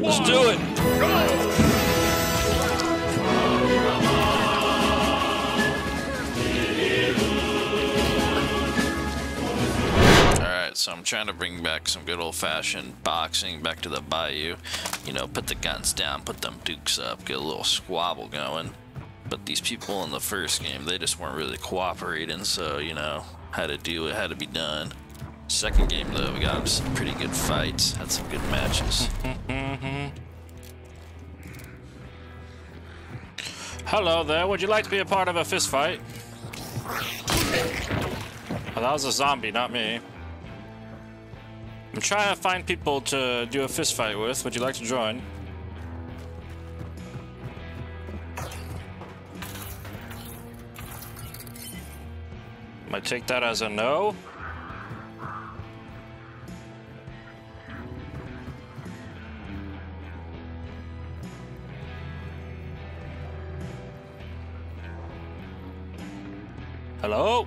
Let's do it. Alright, so I'm trying to bring back some good old fashioned boxing back to the bayou. You know, put the guns down, put them dukes up, get a little squabble going. But these people in the first game, they just weren't really cooperating, so, you know, had to do it, had to be done. Second game, though, we got some pretty good fights, had some good matches. Hello there, would you like to be a part of a fist fight? Well, that was a zombie, not me. I'm trying to find people to do a fist fight with. Would you like to join? Might take that as a no. Hello?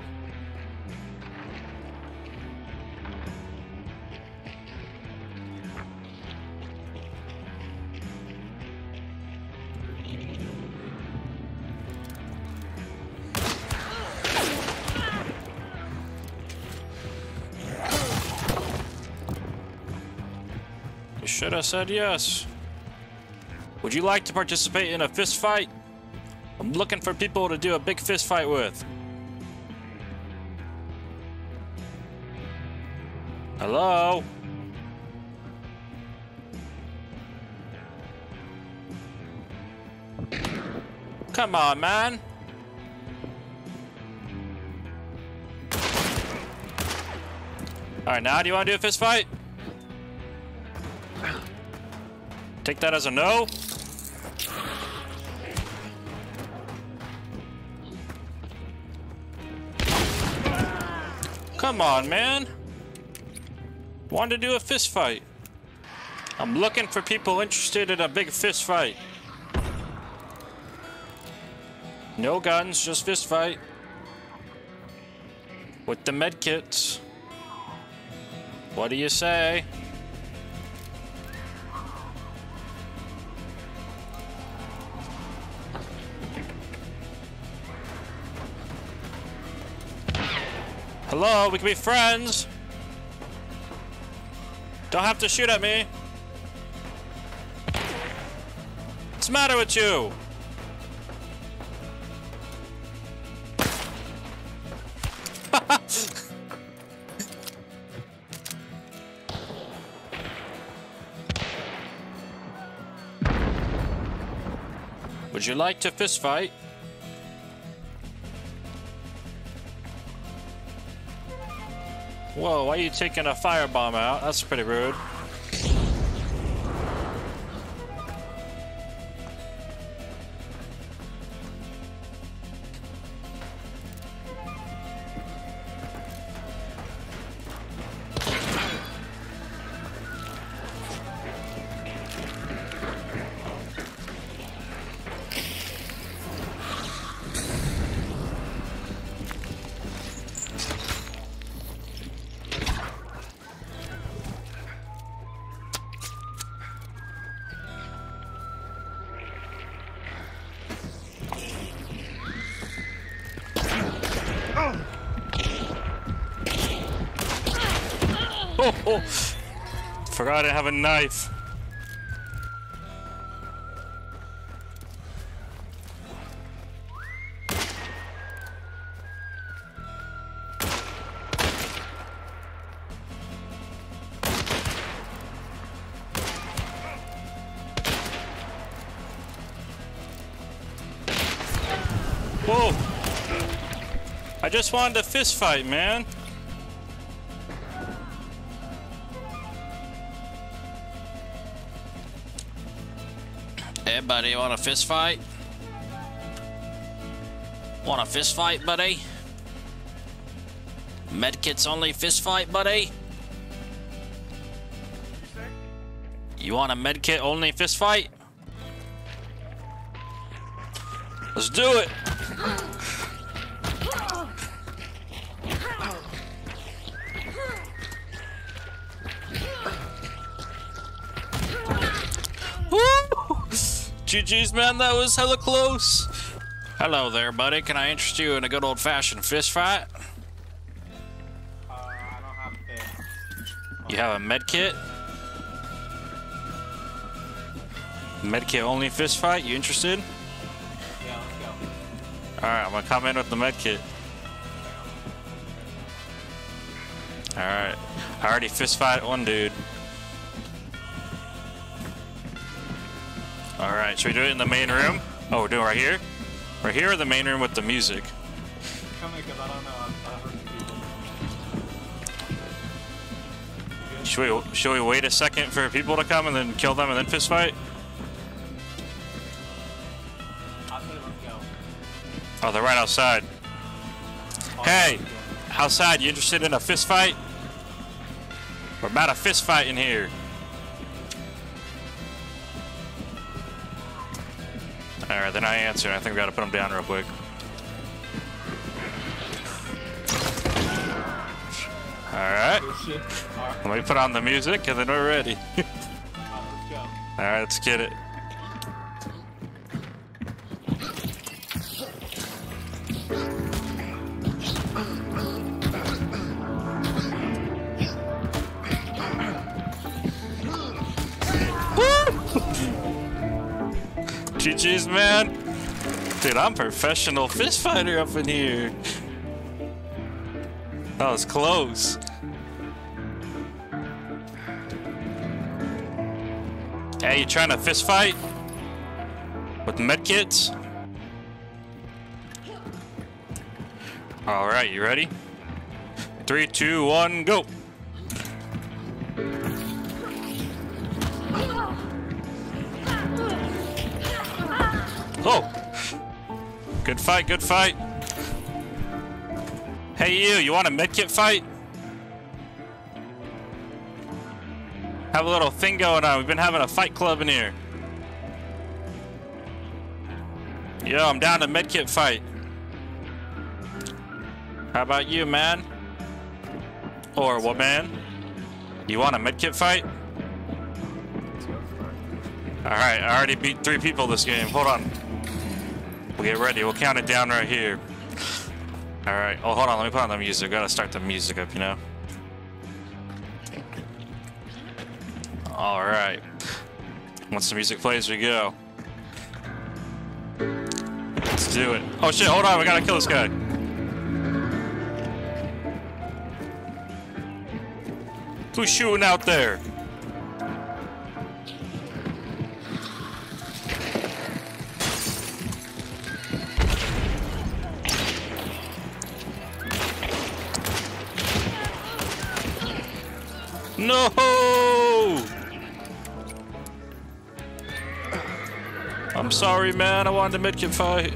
You should have said yes. Would you like to participate in a fist fight? I'm looking for people to do a big fist fight with. Hello? Come on, man. Alright, now do you want to do a fist fight? Take that as a no. Come on, man. Want to do a fist fight? I'm looking for people interested in a big fist fight. No guns, just fist fight. With the med kits. What do you say? Hello, we can be friends. Don't have to shoot at me. What's the matter with you? Would you like to fist fight? Whoa, why are you taking a firebomb out? That's pretty rude. Oh, oh. Forgot I have a knife. Whoa! I just wanted a fist fight, man. Hey, buddy, want a fist fight? Want a fist fight, buddy? Medkits only fist fight, buddy? You want a medkit only fist fight? Let's do it! GG's, man. That was hella close. Hello there, buddy. Can I interest you in a good old fashioned fist fight? Uh, have. You have a med kit? Med kit only fist fight? You interested? Yeah, let's go. Alright, I'm gonna come in with the med kit. Alright. I already fist fight one dude. Alright, should we do it in the main room? Oh, we're doing right here? Right here or the main room with the music? In. Should we, should we wait a second for people to come and then kill them and then fist fight? Oh, they're right outside. Hey! Outside, you interested in a fist fight? We're about a fist fight in here. Alright, they're not answering. I think we gotta put them down real quick. Alright, let me put on the music and then we're ready. alright, let's go. Alright, let's get it. GG's, man. Dude, I'm professional fist fighter up in here. That was close. Hey, you trying to fist fight? With medkits? Alright, you ready? Three, two, one, go! Good fight, good fight. Hey you, you want a medkit fight? Have a little thing going on. We've been having a fight club in here. Yo, I'm down to medkit fight. How about you, man? Or what, man? You want a medkit fight? Alright, I already beat three people this game. Hold on. We'll get ready. We'll count it down right here. Alright. Oh, hold on. Let me put on the music. Gotta start the music up, you know? Alright. Once the music plays, we go. Let's do it. Oh shit, hold on. We gotta kill this guy. Who's shooting out there? No! I'm sorry, man. I wanted to make you fight.